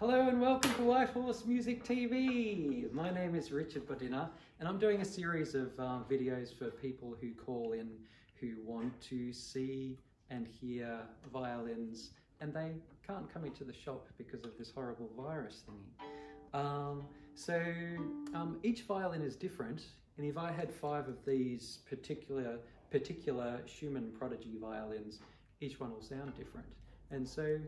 Hello and welcome to Whitehorse Music TV. My name is Richard Bodina and I'm doing a series of uh, videos for people who call in who want to see and hear violins and they can't come into the shop because of this horrible virus thingy. Um, so um, each violin is different and if I had five of these particular particular Schumann Prodigy violins, each one will sound different. And so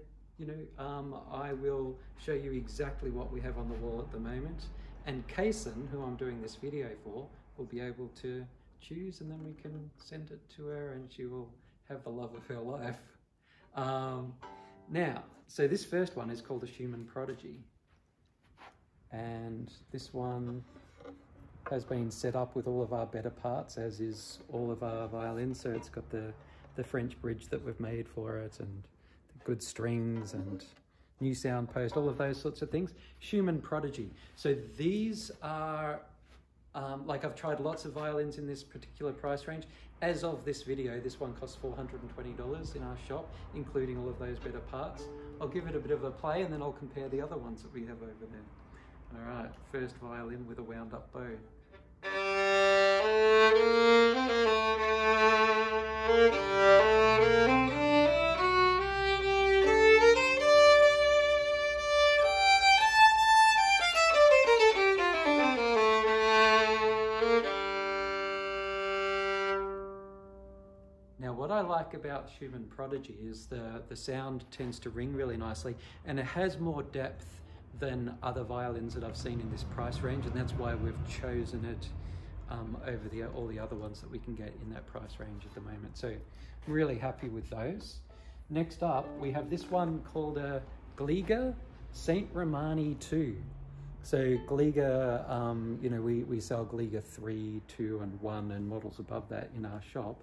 you know, um, I will show you exactly what we have on the wall at the moment. And Cayson, who I'm doing this video for, will be able to choose and then we can send it to her and she will have the love of her life. Um, now, so this first one is called the Schumann Prodigy. And this one has been set up with all of our better parts, as is all of our violins. So it's got the, the French bridge that we've made for it and strings and new sound post, all of those sorts of things. Schumann Prodigy. So these are, um, like I've tried lots of violins in this particular price range. As of this video, this one costs $420 in our shop, including all of those better parts. I'll give it a bit of a play and then I'll compare the other ones that we have over there. All right, first violin with a wound up bow. Now like about Schumann Prodigy is the, the sound tends to ring really nicely and it has more depth than other violins that I've seen in this price range and that's why we've chosen it um, over the, all the other ones that we can get in that price range at the moment. So really happy with those. Next up we have this one called a Gliga Saint Romani 2. So Gliga, um, you know, we, we sell Gliga 3, 2 and 1 and models above that in our shop.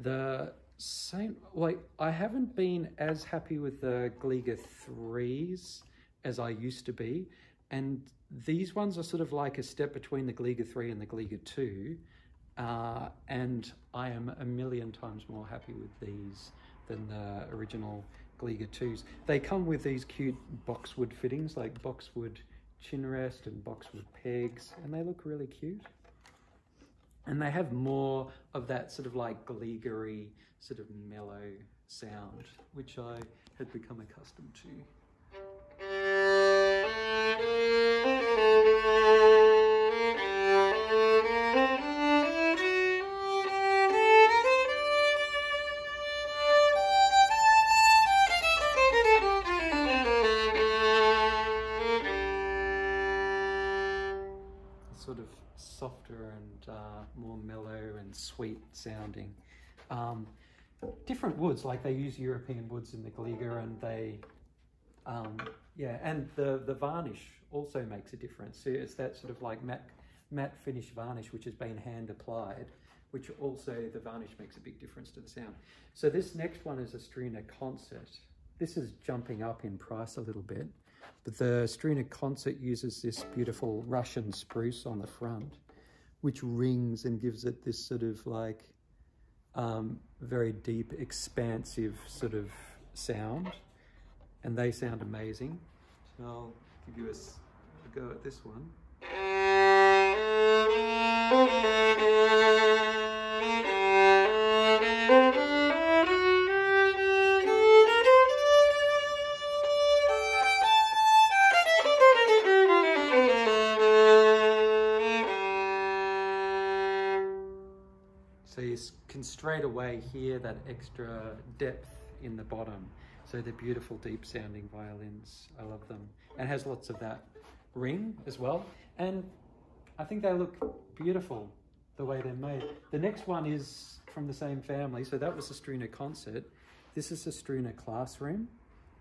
The same, like, I haven't been as happy with the Gliga 3s as I used to be. And these ones are sort of like a step between the Gliga 3 and the Gliga 2. Uh, and I am a million times more happy with these than the original Gliga 2s. They come with these cute boxwood fittings, like boxwood chin rest and boxwood pegs, and they look really cute. And they have more of that sort of like gleegery, sort of mellow sound, which I had become accustomed to. Softer and uh, more mellow and sweet sounding. Um, different woods, like they use European woods in the Gliga and they, um, yeah, and the, the varnish also makes a difference. So it's that sort of like matte, matte finish varnish which has been hand applied, which also the varnish makes a big difference to the sound. So this next one is a Struna Concert. This is jumping up in price a little bit. But the Struna Concert uses this beautiful Russian spruce on the front, which rings and gives it this sort of like um, very deep, expansive sort of sound. And they sound amazing. So I'll give you a, a go at this one. Can straight away hear that extra depth in the bottom. So they're beautiful, deep sounding violins. I love them. And has lots of that ring as well. And I think they look beautiful the way they're made. The next one is from the same family. So that was a Struna Concert. This is a Struna Classroom,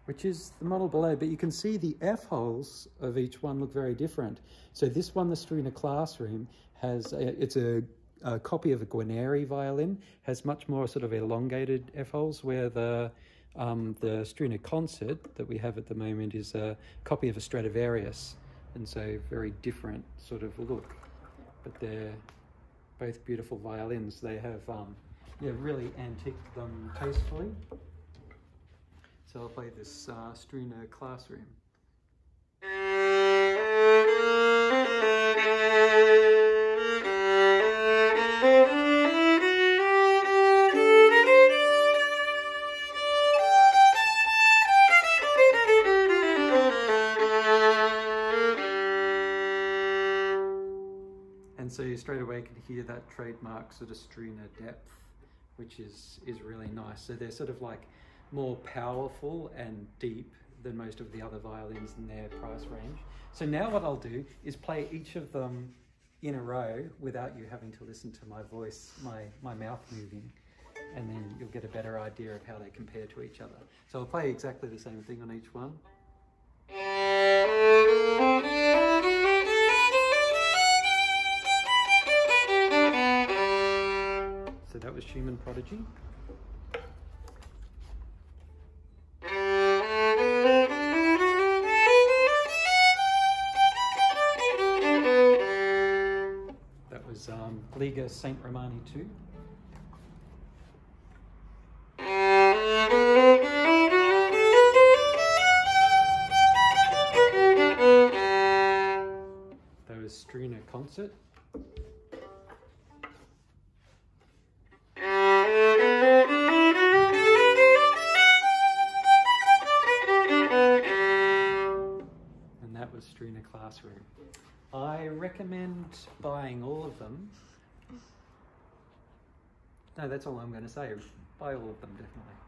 which is the model below. But you can see the F holes of each one look very different. So this one, the Struna Classroom, has a, it's a a copy of a Guarneri violin has much more sort of elongated F holes, where the um, the Struna Concert that we have at the moment is a copy of a Stradivarius, and so very different sort of look. But they're both beautiful violins. They have um, yeah really antiqued them tastefully. So I'll play this uh, Struna Classroom. So you straight away can hear that trademark sort of Struna depth, which is is really nice. So they're sort of like more powerful and deep than most of the other violins in their price range. So now what I'll do is play each of them in a row without you having to listen to my voice, my, my mouth moving, and then you'll get a better idea of how they compare to each other. So I'll play exactly the same thing on each one. So that was Schumann Prodigy. That was um, Gliga Saint Romani 2. That was Struna Concert. That was Struna Classroom. I recommend buying all of them. No, that's all I'm going to say. Buy all of them, definitely.